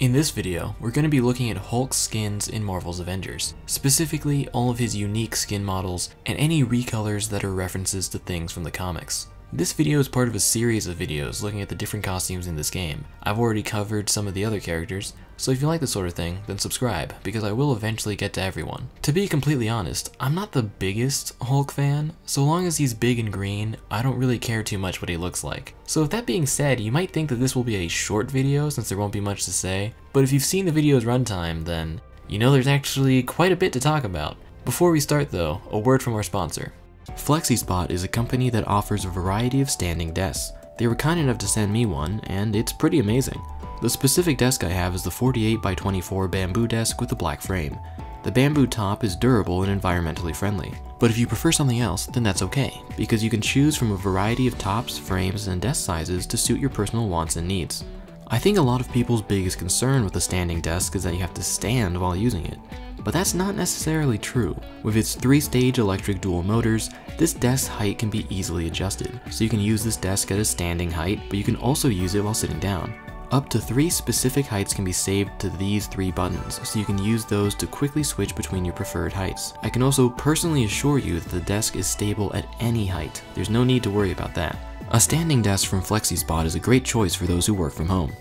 In this video, we're going to be looking at Hulk's skins in Marvel's Avengers, specifically all of his unique skin models and any recolors that are references to things from the comics. This video is part of a series of videos looking at the different costumes in this game. I've already covered some of the other characters, so if you like this sort of thing, then subscribe, because I will eventually get to everyone. To be completely honest, I'm not the biggest Hulk fan. So long as he's big and green, I don't really care too much what he looks like. So with that being said, you might think that this will be a short video since there won't be much to say, but if you've seen the video's runtime, then you know there's actually quite a bit to talk about. Before we start though, a word from our sponsor. FlexiSpot is a company that offers a variety of standing desks. They were kind enough to send me one, and it's pretty amazing. The specific desk I have is the 48 by 24 bamboo desk with a black frame. The bamboo top is durable and environmentally friendly. But if you prefer something else, then that's okay, because you can choose from a variety of tops, frames, and desk sizes to suit your personal wants and needs. I think a lot of people's biggest concern with a standing desk is that you have to stand while using it. But that's not necessarily true. With its three-stage electric dual motors, this desk height can be easily adjusted, so you can use this desk at a standing height, but you can also use it while sitting down. Up to three specific heights can be saved to these three buttons, so you can use those to quickly switch between your preferred heights. I can also personally assure you that the desk is stable at any height. There's no need to worry about that. A standing desk from FlexiSpot is a great choice for those who work from home.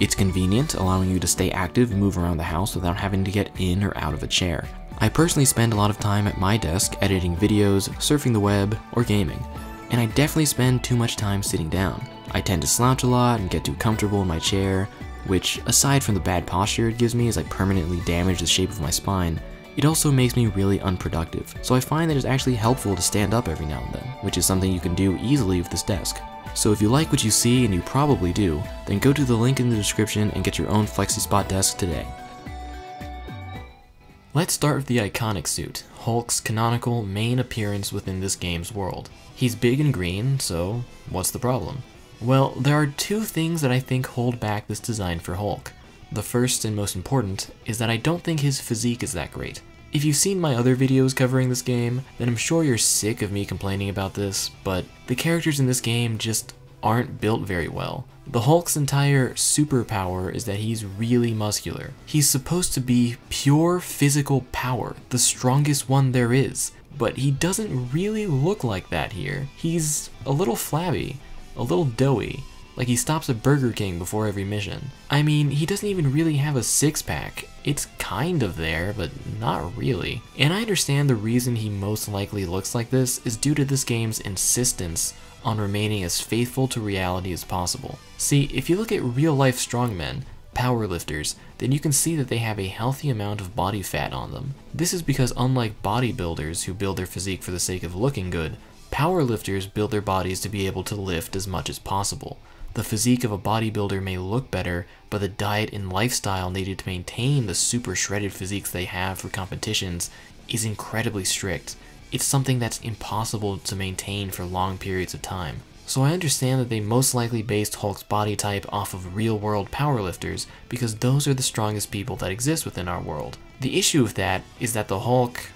It's convenient, allowing you to stay active and move around the house without having to get in or out of a chair. I personally spend a lot of time at my desk editing videos, surfing the web, or gaming, and I definitely spend too much time sitting down. I tend to slouch a lot and get too comfortable in my chair, which, aside from the bad posture it gives me as I permanently damage the shape of my spine, it also makes me really unproductive, so I find that it's actually helpful to stand up every now and then, which is something you can do easily with this desk. So if you like what you see, and you probably do, then go to the link in the description and get your own FlexiSpot desk today. Let's start with the iconic suit, Hulk's canonical main appearance within this game's world. He's big and green, so what's the problem? Well, there are two things that I think hold back this design for Hulk. The first and most important is that I don't think his physique is that great. If you've seen my other videos covering this game, then I'm sure you're sick of me complaining about this, but the characters in this game just aren't built very well. The Hulk's entire superpower is that he's really muscular. He's supposed to be pure physical power, the strongest one there is, but he doesn't really look like that here. He's a little flabby, a little doughy, like he stops at Burger King before every mission. I mean, he doesn't even really have a six-pack. It's kind of there, but not really. And I understand the reason he most likely looks like this is due to this game's insistence on remaining as faithful to reality as possible. See, if you look at real-life strongmen, powerlifters, then you can see that they have a healthy amount of body fat on them. This is because unlike bodybuilders who build their physique for the sake of looking good, powerlifters build their bodies to be able to lift as much as possible. The physique of a bodybuilder may look better, but the diet and lifestyle needed to maintain the super shredded physiques they have for competitions is incredibly strict. It's something that's impossible to maintain for long periods of time. So I understand that they most likely based Hulk's body type off of real-world powerlifters because those are the strongest people that exist within our world. The issue with that is that the Hulk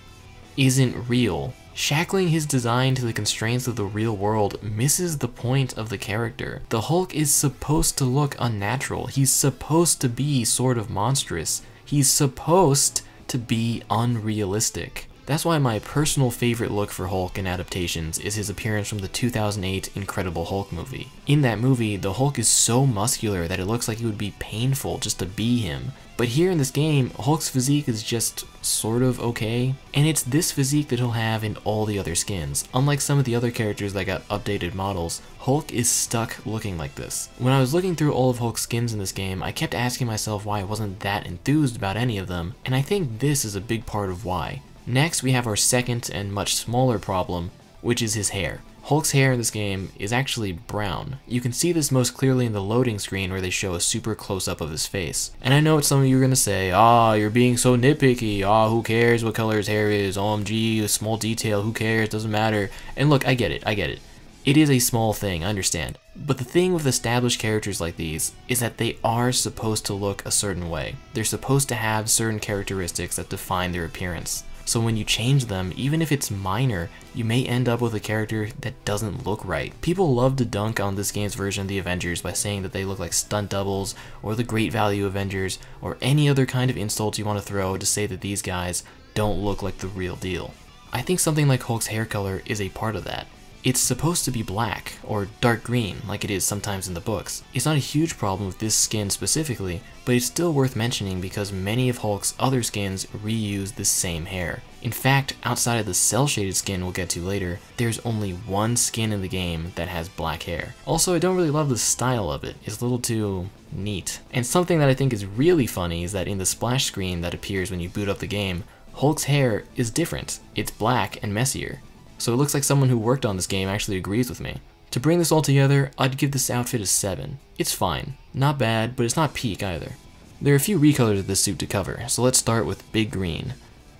isn't real. Shackling his design to the constraints of the real world misses the point of the character. The Hulk is supposed to look unnatural. He's supposed to be sort of monstrous. He's supposed to be unrealistic. That's why my personal favorite look for Hulk in adaptations is his appearance from the 2008 Incredible Hulk movie. In that movie, the Hulk is so muscular that it looks like it would be painful just to be him. But here in this game, Hulk's physique is just sort of okay, and it's this physique that he'll have in all the other skins. Unlike some of the other characters that got updated models, Hulk is stuck looking like this. When I was looking through all of Hulk's skins in this game, I kept asking myself why I wasn't that enthused about any of them, and I think this is a big part of why. Next, we have our second and much smaller problem, which is his hair. Hulk's hair in this game is actually brown. You can see this most clearly in the loading screen where they show a super close-up of his face. And I know what some of you are going to say, ah, you're being so nitpicky, ah, who cares what color his hair is, OMG, a small detail, who cares, doesn't matter. And look, I get it, I get it. It is a small thing, I understand. But the thing with established characters like these is that they are supposed to look a certain way. They're supposed to have certain characteristics that define their appearance. So when you change them, even if it's minor, you may end up with a character that doesn't look right. People love to dunk on this game's version of the Avengers by saying that they look like stunt doubles, or the Great Value Avengers, or any other kind of insult you want to throw to say that these guys don't look like the real deal. I think something like Hulk's hair color is a part of that. It's supposed to be black, or dark green, like it is sometimes in the books. It's not a huge problem with this skin specifically, but it's still worth mentioning because many of Hulk's other skins reuse the same hair. In fact, outside of the cel-shaded skin we'll get to later, there's only one skin in the game that has black hair. Also, I don't really love the style of it. It's a little too neat. And something that I think is really funny is that in the splash screen that appears when you boot up the game, Hulk's hair is different. It's black and messier so it looks like someone who worked on this game actually agrees with me. To bring this all together, I'd give this outfit a 7. It's fine. Not bad, but it's not peak either. There are a few recolors of this suit to cover, so let's start with Big Green.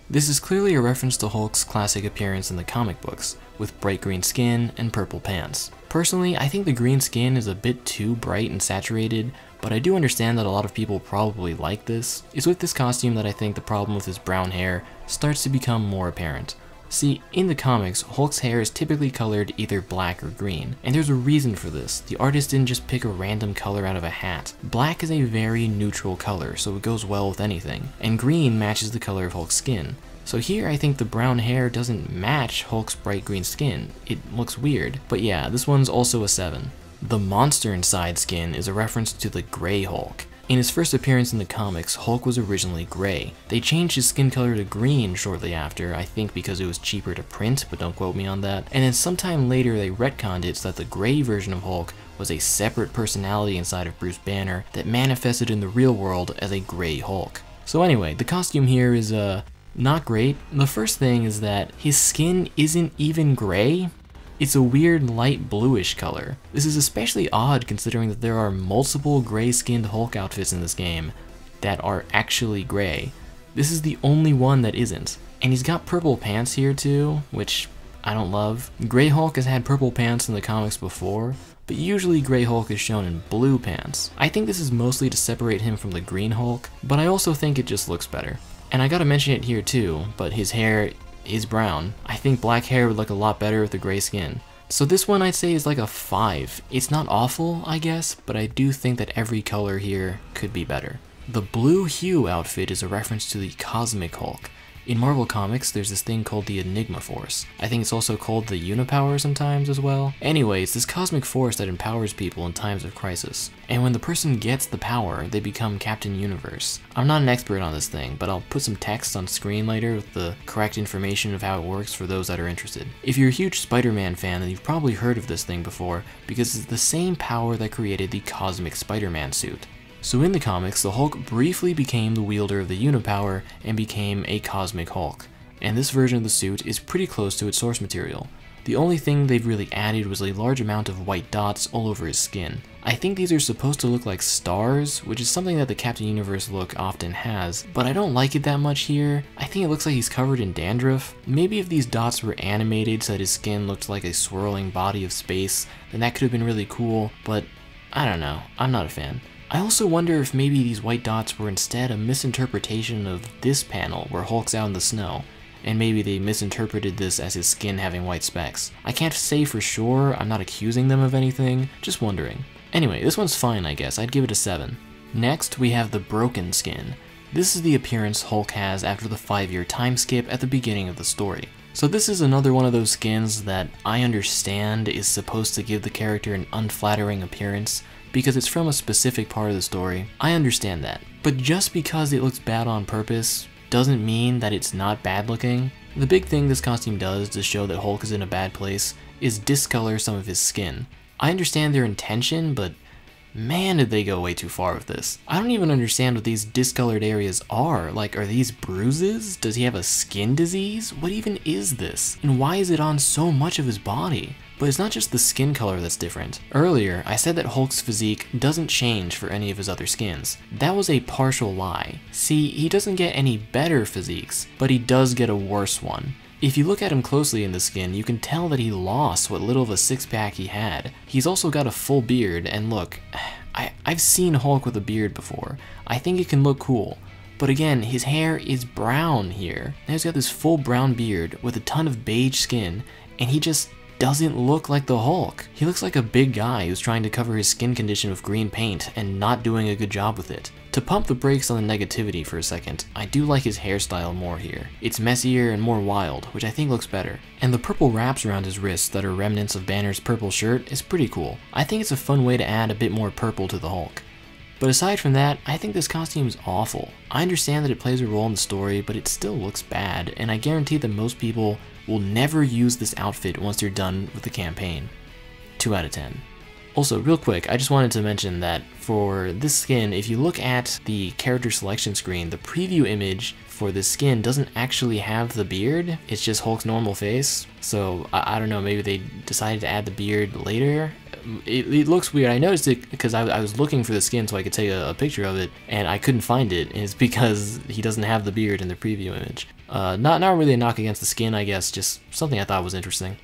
This is clearly a reference to Hulk's classic appearance in the comic books, with bright green skin and purple pants. Personally, I think the green skin is a bit too bright and saturated, but I do understand that a lot of people probably like this. It's with this costume that I think the problem with his brown hair starts to become more apparent. See, in the comics, Hulk's hair is typically colored either black or green, and there's a reason for this. The artist didn't just pick a random color out of a hat. Black is a very neutral color, so it goes well with anything, and green matches the color of Hulk's skin. So here I think the brown hair doesn't match Hulk's bright green skin. It looks weird. But yeah, this one's also a 7. The monster inside skin is a reference to the Grey Hulk. In his first appearance in the comics, Hulk was originally gray. They changed his skin color to green shortly after, I think because it was cheaper to print, but don't quote me on that. And then sometime later they retconned it so that the gray version of Hulk was a separate personality inside of Bruce Banner that manifested in the real world as a gray Hulk. So anyway, the costume here is, uh, not great. The first thing is that his skin isn't even gray. It's a weird light bluish color. This is especially odd considering that there are multiple gray-skinned Hulk outfits in this game that are actually gray. This is the only one that isn't. And he's got purple pants here too, which I don't love. Grey Hulk has had purple pants in the comics before, but usually Grey Hulk is shown in blue pants. I think this is mostly to separate him from the Green Hulk, but I also think it just looks better. And I gotta mention it here too, but his hair is brown. I think black hair would look a lot better with the gray skin. So this one I'd say is like a 5. It's not awful, I guess, but I do think that every color here could be better. The blue hue outfit is a reference to the Cosmic Hulk, in Marvel Comics, there's this thing called the Enigma Force. I think it's also called the Unipower sometimes as well. Anyway, it's this cosmic force that empowers people in times of crisis. And when the person gets the power, they become Captain Universe. I'm not an expert on this thing, but I'll put some text on screen later with the correct information of how it works for those that are interested. If you're a huge Spider-Man fan, then you've probably heard of this thing before, because it's the same power that created the Cosmic Spider-Man suit. So in the comics, the Hulk briefly became the wielder of the Unipower and became a Cosmic Hulk, and this version of the suit is pretty close to its source material. The only thing they've really added was a large amount of white dots all over his skin. I think these are supposed to look like stars, which is something that the Captain Universe look often has, but I don't like it that much here. I think it looks like he's covered in dandruff. Maybe if these dots were animated so that his skin looked like a swirling body of space, then that could have been really cool, but I don't know, I'm not a fan. I also wonder if maybe these white dots were instead a misinterpretation of this panel where Hulk's out in the snow, and maybe they misinterpreted this as his skin having white specks. I can't say for sure, I'm not accusing them of anything, just wondering. Anyway, this one's fine I guess, I'd give it a 7. Next, we have the Broken Skin. This is the appearance Hulk has after the 5 year time skip at the beginning of the story. So this is another one of those skins that I understand is supposed to give the character an unflattering appearance, because it's from a specific part of the story. I understand that. But just because it looks bad on purpose doesn't mean that it's not bad looking. The big thing this costume does to show that Hulk is in a bad place is discolor some of his skin. I understand their intention, but Man, did they go way too far with this. I don't even understand what these discolored areas are. Like, are these bruises? Does he have a skin disease? What even is this? And why is it on so much of his body? But it's not just the skin color that's different. Earlier, I said that Hulk's physique doesn't change for any of his other skins. That was a partial lie. See, he doesn't get any better physiques, but he does get a worse one. If you look at him closely in the skin, you can tell that he lost what little of a six-pack he had. He's also got a full beard, and look, I, I've seen Hulk with a beard before. I think it can look cool, But again, his hair is brown here. Now he's got this full brown beard with a ton of beige skin, and he just doesn't look like the Hulk. He looks like a big guy who's trying to cover his skin condition with green paint and not doing a good job with it. To pump the brakes on the negativity for a second, I do like his hairstyle more here. It's messier and more wild, which I think looks better. And the purple wraps around his wrists that are remnants of Banner's purple shirt is pretty cool. I think it's a fun way to add a bit more purple to the Hulk. But aside from that, I think this costume is awful. I understand that it plays a role in the story, but it still looks bad, and I guarantee that most people will never use this outfit once you're done with the campaign. 2 out of 10. Also, real quick, I just wanted to mention that for this skin, if you look at the character selection screen, the preview image for this skin doesn't actually have the beard, it's just Hulk's normal face. So, I, I don't know, maybe they decided to add the beard later. It, it looks weird. I noticed it because I, I, was looking for the skin so I could take a, a, picture of it, and I couldn't find it. And it's because he doesn't have the beard in the preview image. Uh, not, not really a knock against the skin, I guess, just something I thought was interesting.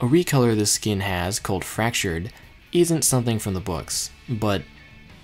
A recolor this skin has, called Fractured, isn't something from the books, but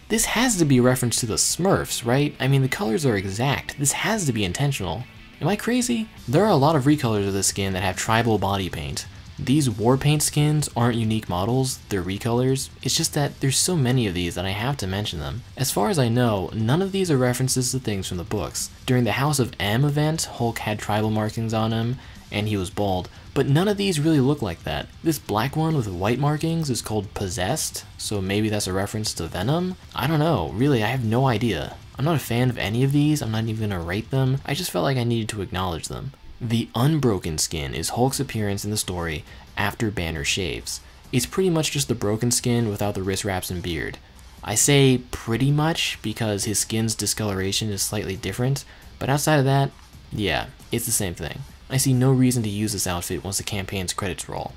this has to be a reference to the Smurfs, right? I mean, the colors are exact. This has to be intentional. Am I crazy? There are a lot of recolors of this skin that have tribal body paint. These war paint skins aren't unique models, they're recolors. It's just that there's so many of these that I have to mention them. As far as I know, none of these are references to things from the books. During the House of M event, Hulk had tribal markings on him, and he was bald, but none of these really look like that. This black one with white markings is called Possessed, so maybe that's a reference to Venom? I don't know, really, I have no idea. I'm not a fan of any of these, I'm not even gonna rate them, I just felt like I needed to acknowledge them. The unbroken skin is Hulk's appearance in the story after Banner shaves. It's pretty much just the broken skin without the wrist wraps and beard. I say pretty much because his skin's discoloration is slightly different, but outside of that, yeah, it's the same thing. I see no reason to use this outfit once the campaign's credits roll.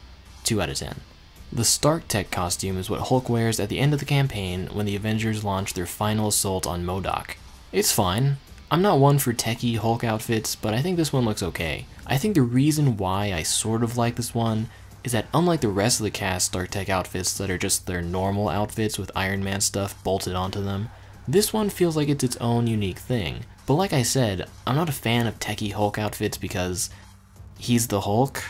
2 out of 10. The Stark Tech costume is what Hulk wears at the end of the campaign when the Avengers launch their final assault on MODOK. It's fine. I'm not one for techie Hulk outfits, but I think this one looks okay. I think the reason why I sort of like this one is that unlike the rest of the cast Stark Tech outfits that are just their normal outfits with Iron Man stuff bolted onto them, this one feels like it's its own unique thing. But like I said, I'm not a fan of techie Hulk outfits because he's the Hulk.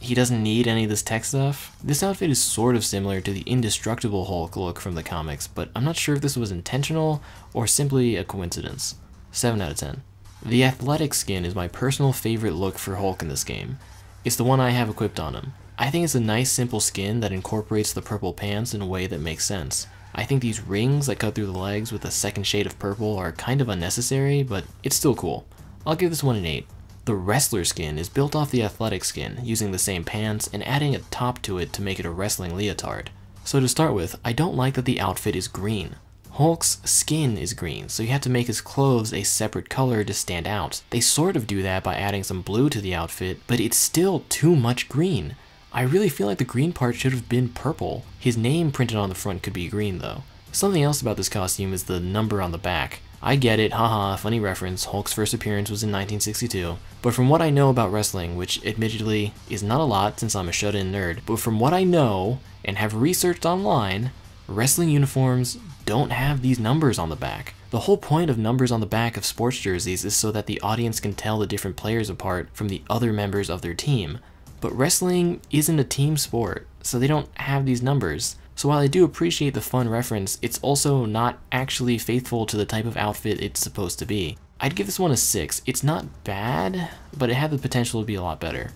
He doesn't need any of this tech stuff. This outfit is sort of similar to the indestructible Hulk look from the comics, but I'm not sure if this was intentional or simply a coincidence. 7 out of 10. The athletic skin is my personal favorite look for Hulk in this game. It's the one I have equipped on him. I think it's a nice simple skin that incorporates the purple pants in a way that makes sense. I think these rings that cut through the legs with a second shade of purple are kind of unnecessary, but it's still cool. I'll give this one an 8. The wrestler skin is built off the athletic skin, using the same pants and adding a top to it to make it a wrestling leotard. So to start with, I don't like that the outfit is green. Hulk's skin is green, so you have to make his clothes a separate color to stand out. They sort of do that by adding some blue to the outfit, but it's still too much green. I really feel like the green part should have been purple. His name printed on the front could be green though. Something else about this costume is the number on the back. I get it, haha, funny reference, Hulk's first appearance was in 1962. But from what I know about wrestling, which admittedly is not a lot since I'm a shut-in nerd, but from what I know and have researched online, wrestling uniforms don't have these numbers on the back. The whole point of numbers on the back of sports jerseys is so that the audience can tell the different players apart from the other members of their team. But wrestling isn't a team sport, so they don't have these numbers. So while I do appreciate the fun reference, it's also not actually faithful to the type of outfit it's supposed to be. I'd give this one a 6. It's not bad, but it had the potential to be a lot better.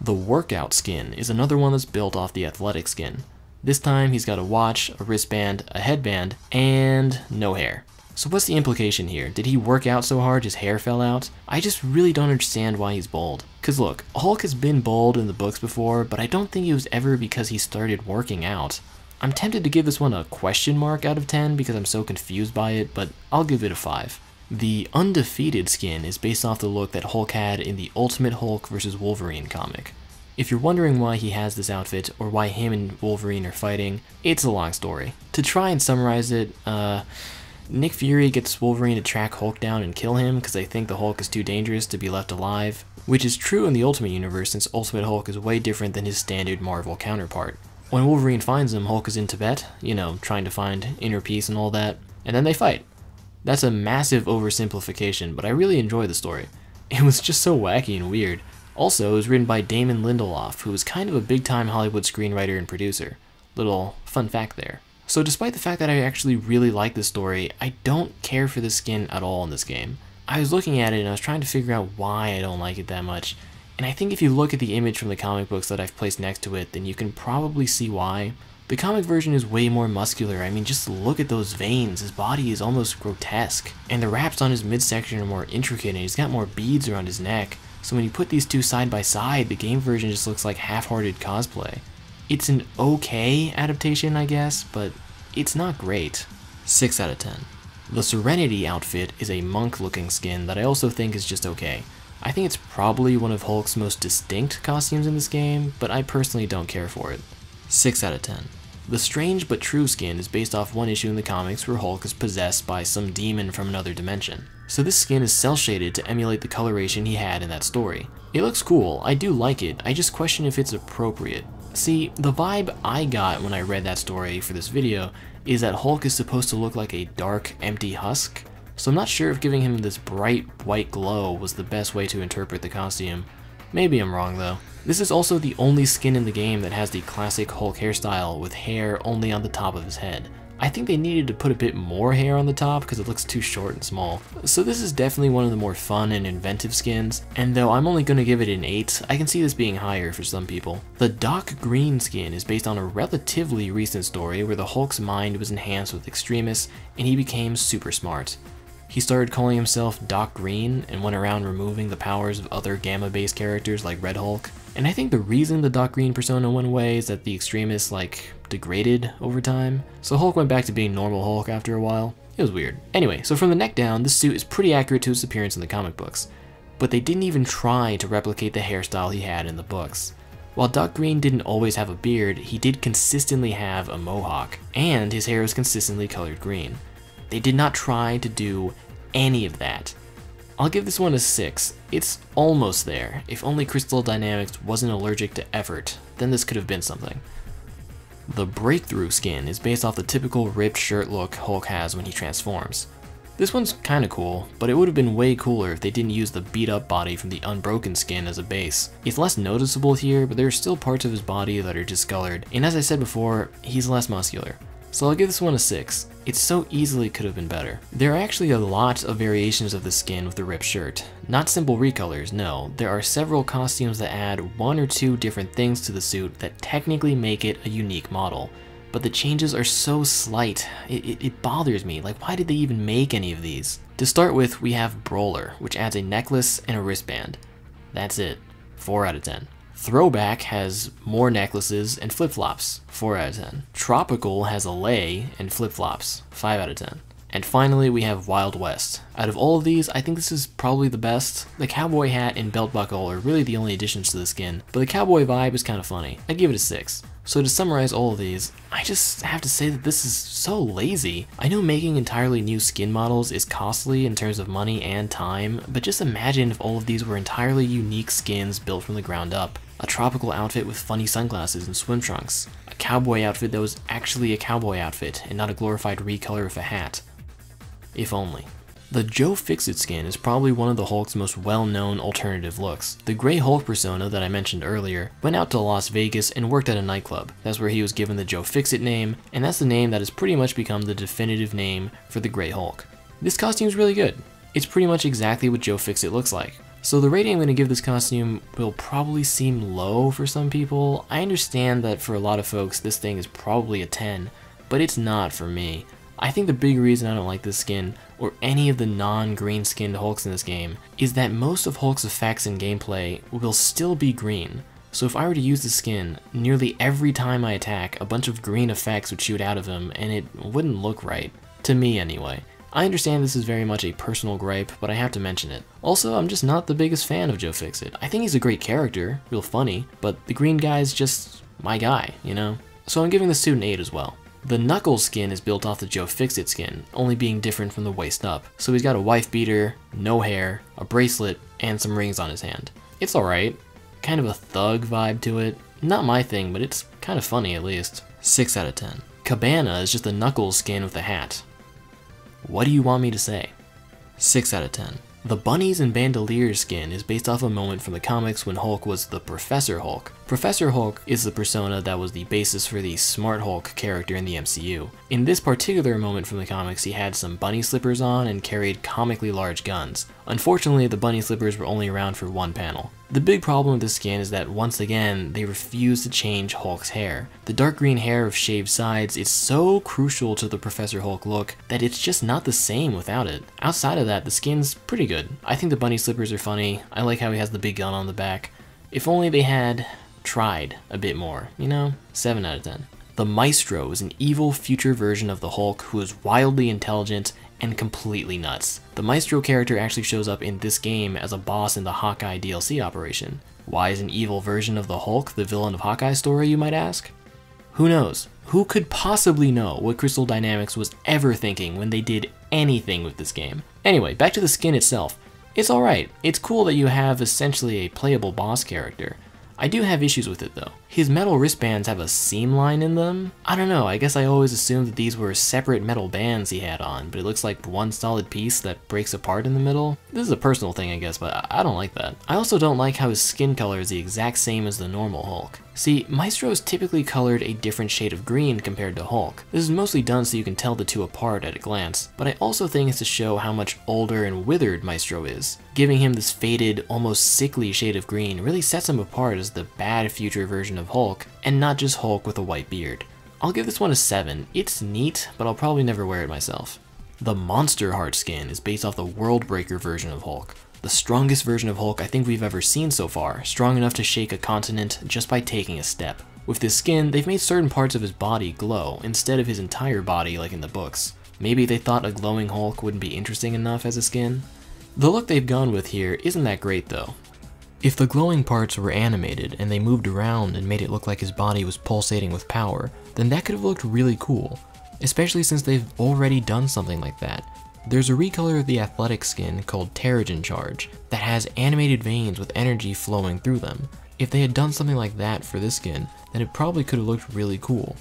The workout skin is another one that's built off the athletic skin. This time he's got a watch, a wristband, a headband, and no hair. So what's the implication here? Did he work out so hard his hair fell out? I just really don't understand why he's bald. Cause look, Hulk has been bald in the books before, but I don't think it was ever because he started working out. I'm tempted to give this one a question mark out of 10 because I'm so confused by it, but I'll give it a 5. The undefeated skin is based off the look that Hulk had in the Ultimate Hulk vs. Wolverine comic. If you're wondering why he has this outfit, or why him and Wolverine are fighting, it's a long story. To try and summarize it, uh, Nick Fury gets Wolverine to track Hulk down and kill him because they think the Hulk is too dangerous to be left alive, which is true in the Ultimate Universe since Ultimate Hulk is way different than his standard Marvel counterpart. When Wolverine finds him, Hulk is in Tibet, you know, trying to find inner peace and all that, and then they fight. That's a massive oversimplification, but I really enjoy the story. It was just so wacky and weird. Also, it was written by Damon Lindelof, who was kind of a big-time Hollywood screenwriter and producer. Little fun fact there. So despite the fact that I actually really like this story, I don't care for the skin at all in this game. I was looking at it and I was trying to figure out why I don't like it that much, and I think if you look at the image from the comic books that I've placed next to it, then you can probably see why. The comic version is way more muscular, I mean just look at those veins, his body is almost grotesque. And the wraps on his midsection are more intricate and he's got more beads around his neck. So when you put these two side by side, the game version just looks like half-hearted cosplay. It's an okay adaptation, I guess, but it's not great. 6 out of 10. The Serenity outfit is a monk-looking skin that I also think is just okay. I think it's probably one of Hulk's most distinct costumes in this game, but I personally don't care for it. 6 out of 10. The Strange But True skin is based off one issue in the comics where Hulk is possessed by some demon from another dimension. So this skin is cel shaded to emulate the coloration he had in that story. It looks cool, I do like it, I just question if it's appropriate. See, the vibe I got when I read that story for this video is that Hulk is supposed to look like a dark, empty husk, so I'm not sure if giving him this bright white glow was the best way to interpret the costume. Maybe I'm wrong though. This is also the only skin in the game that has the classic Hulk hairstyle with hair only on the top of his head. I think they needed to put a bit more hair on the top because it looks too short and small. So this is definitely one of the more fun and inventive skins, and though I'm only going to give it an 8, I can see this being higher for some people. The Doc Green skin is based on a relatively recent story where the Hulk's mind was enhanced with Extremis and he became super smart. He started calling himself Doc Green and went around removing the powers of other Gamma-based characters like Red Hulk. And I think the reason the Doc Green persona went away is that the Extremis like, degraded over time. So Hulk went back to being normal Hulk after a while. It was weird. Anyway, so from the neck down, this suit is pretty accurate to its appearance in the comic books. But they didn't even try to replicate the hairstyle he had in the books. While Doc Green didn't always have a beard, he did consistently have a mohawk, and his hair was consistently colored green. They did not try to do any of that. I'll give this one a 6. It's almost there. If only Crystal Dynamics wasn't allergic to effort, then this could have been something. The Breakthrough skin is based off the typical ripped shirt look Hulk has when he transforms. This one's kinda cool, but it would have been way cooler if they didn't use the beat up body from the Unbroken skin as a base. It's less noticeable here, but there are still parts of his body that are discolored, and as I said before, he's less muscular. So I'll give this one a 6. It so easily could have been better. There are actually a lot of variations of the skin with the ripped shirt. Not simple recolors, no. There are several costumes that add one or two different things to the suit that technically make it a unique model. But the changes are so slight, it, it, it bothers me. Like, why did they even make any of these? To start with, we have Brawler, which adds a necklace and a wristband. That's it. 4 out of 10. Throwback has more necklaces and flip-flops, 4 out of 10. Tropical has a lei and flip-flops, 5 out of 10. And finally, we have Wild West. Out of all of these, I think this is probably the best. The cowboy hat and belt buckle are really the only additions to the skin, but the cowboy vibe is kind of funny. I give it a 6. So to summarize all of these, I just have to say that this is so lazy. I know making entirely new skin models is costly in terms of money and time, but just imagine if all of these were entirely unique skins built from the ground up. A tropical outfit with funny sunglasses and swim trunks. A cowboy outfit that was actually a cowboy outfit and not a glorified recolor of a hat. If only. The Joe Fixit skin is probably one of the Hulk's most well-known alternative looks. The Grey Hulk persona that I mentioned earlier went out to Las Vegas and worked at a nightclub. That's where he was given the Joe Fixit name, and that's the name that has pretty much become the definitive name for the Grey Hulk. This costume is really good. It's pretty much exactly what Joe Fixit looks like. So the rating I'm going to give this costume will probably seem low for some people. I understand that for a lot of folks this thing is probably a 10, but it's not for me. I think the big reason I don't like this skin, or any of the non-green skinned Hulks in this game, is that most of Hulk's effects and gameplay will still be green. So if I were to use the skin, nearly every time I attack, a bunch of green effects would shoot out of him, and it wouldn't look right. To me, anyway. I understand this is very much a personal gripe, but I have to mention it. Also, I'm just not the biggest fan of Joe Fixit. I think he's a great character, real funny, but the green guy's just my guy, you know? So I'm giving this suit an 8 as well. The Knuckles skin is built off the Joe Fixit skin, only being different from the waist up. So he's got a wife beater, no hair, a bracelet, and some rings on his hand. It's alright. Kind of a thug vibe to it. Not my thing, but it's kind of funny at least. 6 out of 10. Cabana is just a Knuckles skin with a hat. What do you want me to say? 6 out of 10. The Bunnies and Bandoliers skin is based off a moment from the comics when Hulk was the Professor Hulk. Professor Hulk is the persona that was the basis for the Smart Hulk character in the MCU. In this particular moment from the comics, he had some bunny slippers on and carried comically large guns. Unfortunately, the bunny slippers were only around for one panel. The big problem with this skin is that once again, they refuse to change Hulk's hair. The dark green hair of shaved sides is so crucial to the Professor Hulk look that it's just not the same without it. Outside of that, the skin's pretty good. I think the bunny slippers are funny. I like how he has the big gun on the back. If only they had tried a bit more, you know? 7 out of 10. The Maestro is an evil future version of the Hulk who is wildly intelligent and completely nuts. The Maestro character actually shows up in this game as a boss in the Hawkeye DLC operation. Why is an evil version of the Hulk the villain of Hawkeye's story, you might ask? Who knows? Who could possibly know what Crystal Dynamics was ever thinking when they did anything with this game? Anyway, back to the skin itself. It's alright. It's cool that you have essentially a playable boss character. I do have issues with it though. His metal wristbands have a seam line in them. I don't know, I guess I always assumed that these were separate metal bands he had on, but it looks like one solid piece that breaks apart in the middle. This is a personal thing I guess, but I don't like that. I also don't like how his skin color is the exact same as the normal Hulk. See, Maestro is typically colored a different shade of green compared to Hulk. This is mostly done so you can tell the two apart at a glance, but I also think it's to show how much older and withered Maestro is. Giving him this faded, almost sickly shade of green really sets him apart as the bad future version of Hulk, and not just Hulk with a white beard. I'll give this one a 7. It's neat, but I'll probably never wear it myself. The Monster Heart skin is based off the Worldbreaker version of Hulk the strongest version of Hulk I think we've ever seen so far, strong enough to shake a continent just by taking a step. With this skin, they've made certain parts of his body glow, instead of his entire body like in the books. Maybe they thought a glowing Hulk wouldn't be interesting enough as a skin? The look they've gone with here isn't that great though. If the glowing parts were animated and they moved around and made it look like his body was pulsating with power, then that could have looked really cool, especially since they've already done something like that. There's a recolor of the athletic skin called Terrigen Charge that has animated veins with energy flowing through them. If they had done something like that for this skin, then it probably could have looked really cool.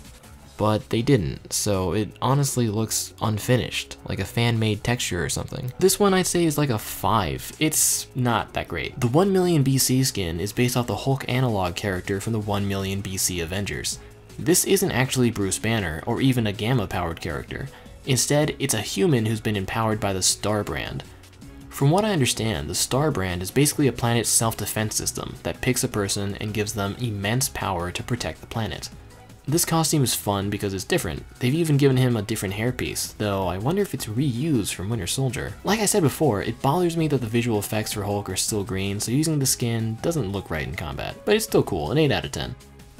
But they didn't, so it honestly looks unfinished, like a fan-made texture or something. This one I'd say is like a 5. It's not that great. The 1 million BC skin is based off the Hulk analog character from the 1 million BC Avengers. This isn't actually Bruce Banner, or even a Gamma-powered character. Instead, it's a human who's been empowered by the Star Brand. From what I understand, the Star Brand is basically a planet's self-defense system that picks a person and gives them immense power to protect the planet. This costume is fun because it's different. They've even given him a different hairpiece, though I wonder if it's reused from Winter Soldier. Like I said before, it bothers me that the visual effects for Hulk are still green, so using the skin doesn't look right in combat, but it's still cool, an 8 out of 10.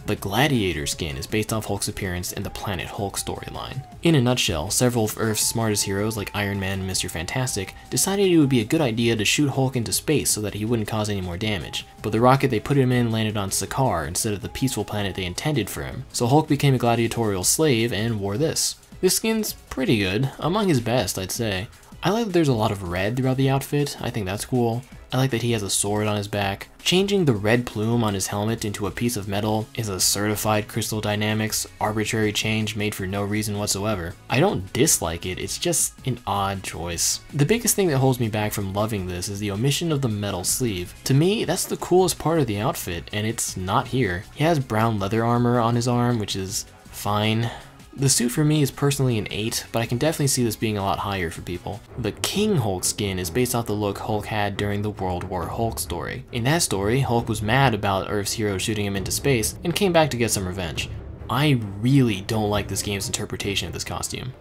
The Gladiator skin is based off Hulk's appearance in the Planet Hulk storyline. In a nutshell, several of Earth's smartest heroes like Iron Man and Mr. Fantastic decided it would be a good idea to shoot Hulk into space so that he wouldn't cause any more damage, but the rocket they put him in landed on Sakaar instead of the peaceful planet they intended for him, so Hulk became a gladiatorial slave and wore this. This skin's pretty good, among his best I'd say. I like that there's a lot of red throughout the outfit, I think that's cool. I like that he has a sword on his back. Changing the red plume on his helmet into a piece of metal is a certified Crystal Dynamics arbitrary change made for no reason whatsoever. I don't dislike it, it's just an odd choice. The biggest thing that holds me back from loving this is the omission of the metal sleeve. To me, that's the coolest part of the outfit, and it's not here. He has brown leather armor on his arm, which is fine. The suit for me is personally an 8, but I can definitely see this being a lot higher for people. The King Hulk skin is based off the look Hulk had during the World War Hulk story. In that story, Hulk was mad about Earth's heroes shooting him into space and came back to get some revenge. I really don't like this game's interpretation of this costume.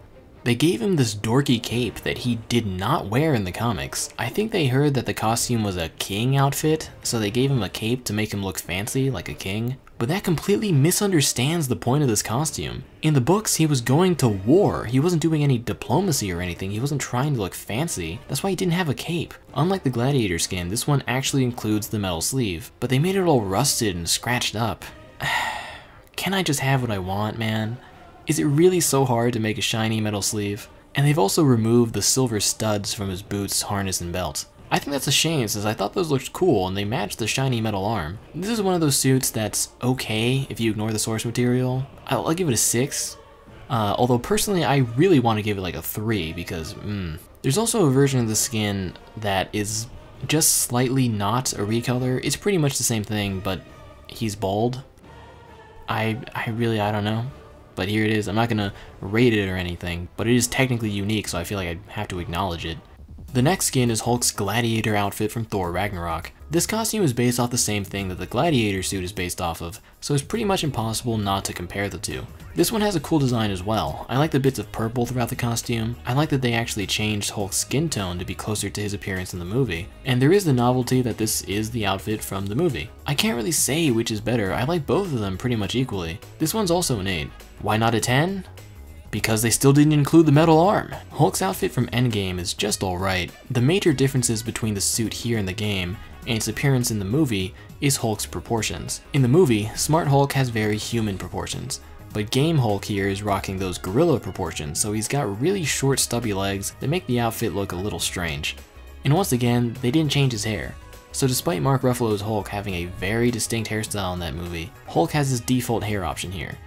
They gave him this dorky cape that he did not wear in the comics. I think they heard that the costume was a king outfit, so they gave him a cape to make him look fancy like a king but that completely misunderstands the point of this costume. In the books, he was going to war. He wasn't doing any diplomacy or anything. He wasn't trying to look fancy. That's why he didn't have a cape. Unlike the gladiator skin, this one actually includes the metal sleeve, but they made it all rusted and scratched up. Can I just have what I want, man? Is it really so hard to make a shiny metal sleeve? And they've also removed the silver studs from his boots, harness, and belt. I think that's a shame since I thought those looked cool and they matched the shiny metal arm. This is one of those suits that's okay if you ignore the source material. I'll, I'll give it a 6. Uh, although personally, I really want to give it like a 3 because, mm. There's also a version of the skin that is just slightly not a recolor. It's pretty much the same thing, but he's bald. I, I really, I don't know. But here it is. I'm not going to rate it or anything, but it is technically unique, so I feel like I have to acknowledge it. The next skin is Hulk's Gladiator outfit from Thor Ragnarok. This costume is based off the same thing that the Gladiator suit is based off of, so it's pretty much impossible not to compare the two. This one has a cool design as well. I like the bits of purple throughout the costume. I like that they actually changed Hulk's skin tone to be closer to his appearance in the movie. And there is the novelty that this is the outfit from the movie. I can't really say which is better, I like both of them pretty much equally. This one's also an 8. Why not a 10? Because they still didn't include the metal arm. Hulk's outfit from Endgame is just alright. The major differences between the suit here in the game and its appearance in the movie is Hulk's proportions. In the movie, Smart Hulk has very human proportions, but Game Hulk here is rocking those gorilla proportions, so he's got really short stubby legs that make the outfit look a little strange. And once again, they didn't change his hair. So despite Mark Ruffalo's Hulk having a very distinct hairstyle in that movie, Hulk has his default hair option here,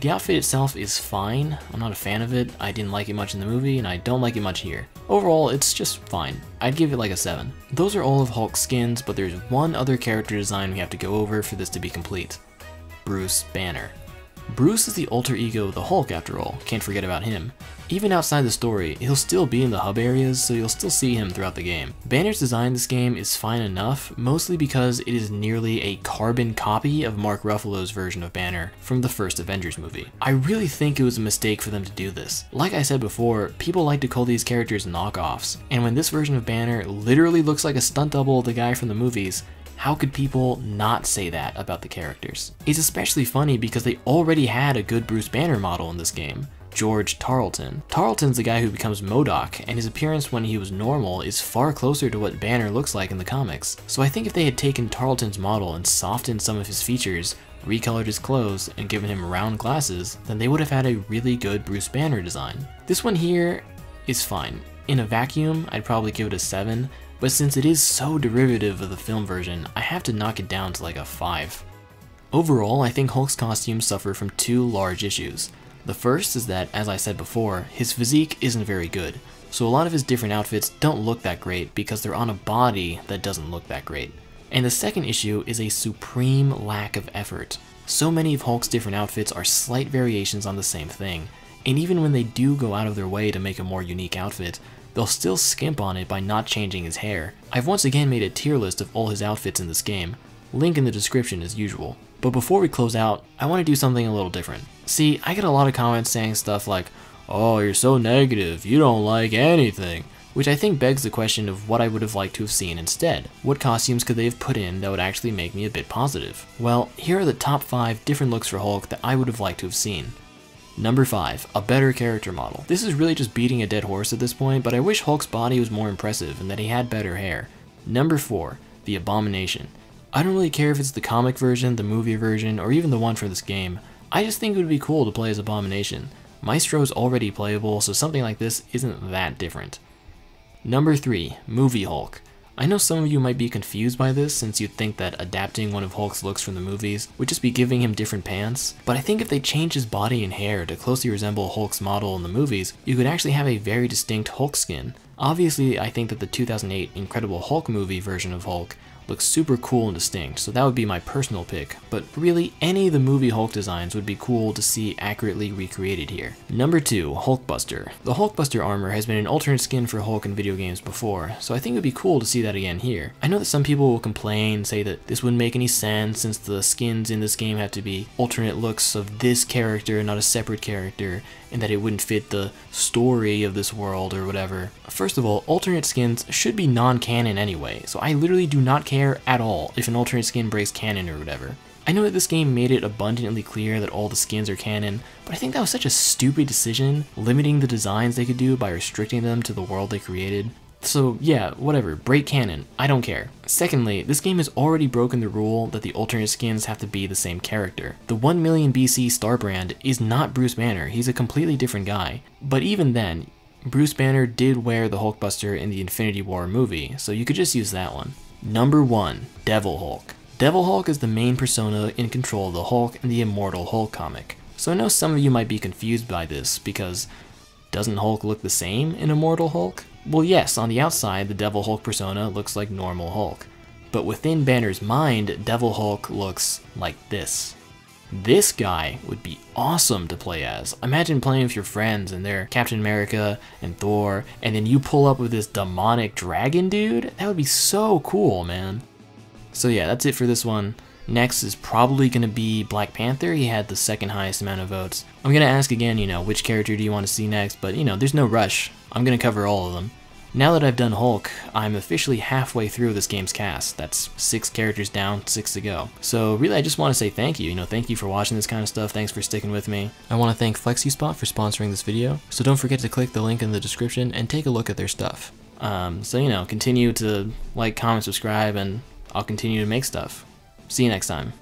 the outfit itself is fine, I'm not a fan of it, I didn't like it much in the movie, and I don't like it much here. Overall, it's just fine. I'd give it like a 7. Those are all of Hulk's skins, but there's one other character design we have to go over for this to be complete. Bruce Banner. Bruce is the alter ego of the Hulk after all, can't forget about him. Even outside the story, he'll still be in the hub areas, so you'll still see him throughout the game. Banner's design in this game is fine enough, mostly because it is nearly a carbon copy of Mark Ruffalo's version of Banner from the first Avengers movie. I really think it was a mistake for them to do this. Like I said before, people like to call these characters knockoffs, and when this version of Banner literally looks like a stunt double of the guy from the movies, how could people not say that about the characters? It's especially funny because they already had a good Bruce Banner model in this game. George Tarleton. Tarleton's the guy who becomes MODOK, and his appearance when he was normal is far closer to what Banner looks like in the comics. So I think if they had taken Tarleton's model and softened some of his features, recolored his clothes, and given him round glasses, then they would have had a really good Bruce Banner design. This one here is fine. In a vacuum, I'd probably give it a 7, but since it is so derivative of the film version, I have to knock it down to like a 5. Overall, I think Hulk's costumes suffer from two large issues. The first is that, as I said before, his physique isn't very good, so a lot of his different outfits don't look that great because they're on a body that doesn't look that great. And the second issue is a supreme lack of effort. So many of Hulk's different outfits are slight variations on the same thing, and even when they do go out of their way to make a more unique outfit, they'll still skimp on it by not changing his hair. I've once again made a tier list of all his outfits in this game, link in the description as usual. But before we close out, I want to do something a little different. See, I get a lot of comments saying stuff like, oh, you're so negative, you don't like anything, which I think begs the question of what I would have liked to have seen instead. What costumes could they have put in that would actually make me a bit positive? Well, here are the top 5 different looks for Hulk that I would have liked to have seen. Number 5. A better character model. This is really just beating a dead horse at this point, but I wish Hulk's body was more impressive and that he had better hair. Number 4. The Abomination. I don't really care if it's the comic version, the movie version, or even the one for this game. I just think it would be cool to play as Abomination. Maestro's already playable, so something like this isn't that different. Number 3. Movie Hulk. I know some of you might be confused by this since you'd think that adapting one of Hulk's looks from the movies would just be giving him different pants, but I think if they change his body and hair to closely resemble Hulk's model in the movies, you could actually have a very distinct Hulk skin. Obviously, I think that the 2008 Incredible Hulk movie version of Hulk looks super cool and distinct, so that would be my personal pick, but really any of the movie Hulk designs would be cool to see accurately recreated here. Number 2, Hulkbuster. The Hulkbuster armor has been an alternate skin for Hulk in video games before, so I think it would be cool to see that again here. I know that some people will complain, say that this wouldn't make any sense since the skins in this game have to be alternate looks of this character, not a separate character, and that it wouldn't fit the story of this world or whatever. First of all, alternate skins should be non-canon anyway, so I literally do not care at all if an alternate skin breaks canon or whatever. I know that this game made it abundantly clear that all the skins are canon, but I think that was such a stupid decision, limiting the designs they could do by restricting them to the world they created. So yeah, whatever, break canon, I don't care. Secondly, this game has already broken the rule that the alternate skins have to be the same character. The 1 million BC Starbrand is not Bruce Banner, he's a completely different guy. But even then, Bruce Banner did wear the Hulkbuster in the Infinity War movie, so you could just use that one. Number 1. Devil Hulk. Devil Hulk is the main persona in control of the Hulk and the Immortal Hulk comic. So I know some of you might be confused by this, because doesn't Hulk look the same in Immortal Hulk? Well yes, on the outside, the Devil Hulk persona looks like normal Hulk. But within Banner's mind, Devil Hulk looks like this. This guy would be awesome to play as. Imagine playing with your friends and they're Captain America and Thor, and then you pull up with this demonic dragon dude? That would be so cool, man. So yeah, that's it for this one. Next is probably going to be Black Panther. He had the second highest amount of votes. I'm going to ask again, you know, which character do you want to see next? But, you know, there's no rush. I'm going to cover all of them. Now that I've done Hulk, I'm officially halfway through this game's cast. That's six characters down, six to go. So really, I just want to say thank you. You know, thank you for watching this kind of stuff. Thanks for sticking with me. I want to thank FlexiSpot for sponsoring this video. So don't forget to click the link in the description and take a look at their stuff. Um, so, you know, continue to like, comment, subscribe, and I'll continue to make stuff. See you next time.